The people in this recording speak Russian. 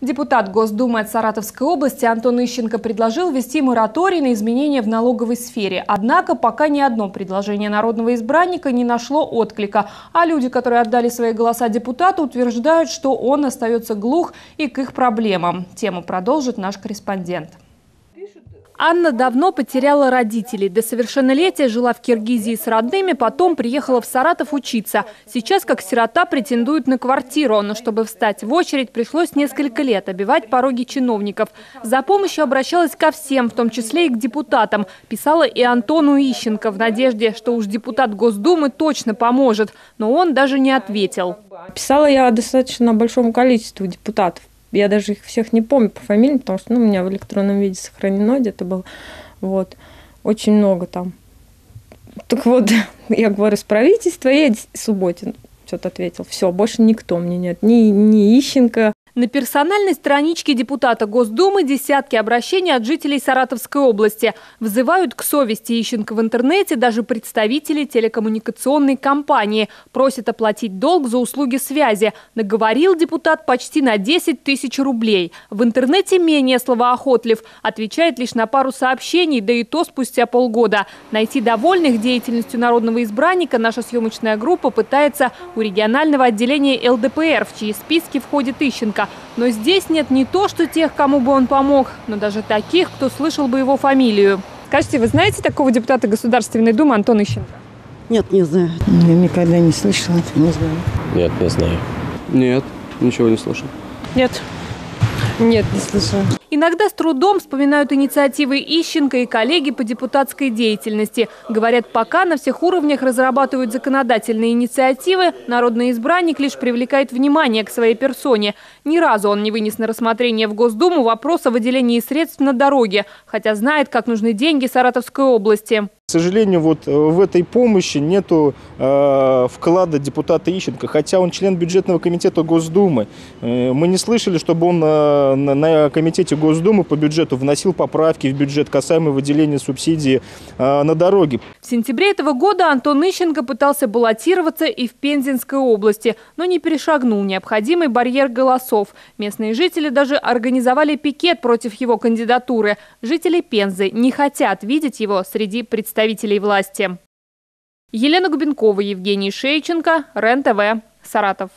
Депутат Госдумы от Саратовской области Антон Ищенко предложил ввести мораторий на изменения в налоговой сфере. Однако пока ни одно предложение народного избранника не нашло отклика. А люди, которые отдали свои голоса депутату, утверждают, что он остается глух и к их проблемам. Тему продолжит наш корреспондент. Анна давно потеряла родителей. До совершеннолетия жила в Киргизии с родными, потом приехала в Саратов учиться. Сейчас, как сирота, претендует на квартиру, но чтобы встать в очередь, пришлось несколько лет обивать пороги чиновников. За помощью обращалась ко всем, в том числе и к депутатам. Писала и Антону Ищенко в надежде, что уж депутат Госдумы точно поможет. Но он даже не ответил. Писала я достаточно большому количеству депутатов. Я даже их всех не помню по фамилии, потому что ну, у меня в электронном виде сохранено где-то было. Вот. Очень много там. Так вот, я говорю, с правительства, и Субботин что-то ответил. Все, больше никто мне нет. Ни, ни Ищенко, на персональной страничке депутата Госдумы десятки обращений от жителей Саратовской области. Вызывают к совести Ищенко в интернете даже представители телекоммуникационной компании. Просят оплатить долг за услуги связи. Наговорил депутат почти на 10 тысяч рублей. В интернете менее словоохотлив. Отвечает лишь на пару сообщений, да и то спустя полгода. Найти довольных деятельностью народного избранника наша съемочная группа пытается у регионального отделения ЛДПР, в чьи списки входит Ищенко. Но здесь нет не то, что тех, кому бы он помог, но даже таких, кто слышал бы его фамилию. Скажите, вы знаете такого депутата Государственной Думы Антона Ищенко? Нет, не знаю. Я никогда не слышала, не знаю. Нет, не знаю. Нет, ничего не слышал. Нет. Нет, не слышала. Иногда с трудом вспоминают инициативы Ищенко и коллеги по депутатской деятельности. Говорят, пока на всех уровнях разрабатывают законодательные инициативы, народный избранник лишь привлекает внимание к своей персоне. Ни разу он не вынес на рассмотрение в Госдуму вопрос о выделении средств на дороге, хотя знает, как нужны деньги Саратовской области. К сожалению, вот э, в этой помощи нету э, вклада депутата Ищенко, хотя он член бюджетного комитета Госдумы. Э, мы не слышали, чтобы он э, на комитете Госдумы по бюджету вносил поправки в бюджет, касаемо выделения субсидии э, на дороги. В сентябре этого года Антон Ищенко пытался баллотироваться и в Пензенской области, но не перешагнул необходимый барьер голосов. Местные жители даже организовали пикет против его кандидатуры. Жители Пензы не хотят видеть его среди представителей власти. Елена Губенкова, Евгений Шейченко, РЕН-ТВ, Саратов.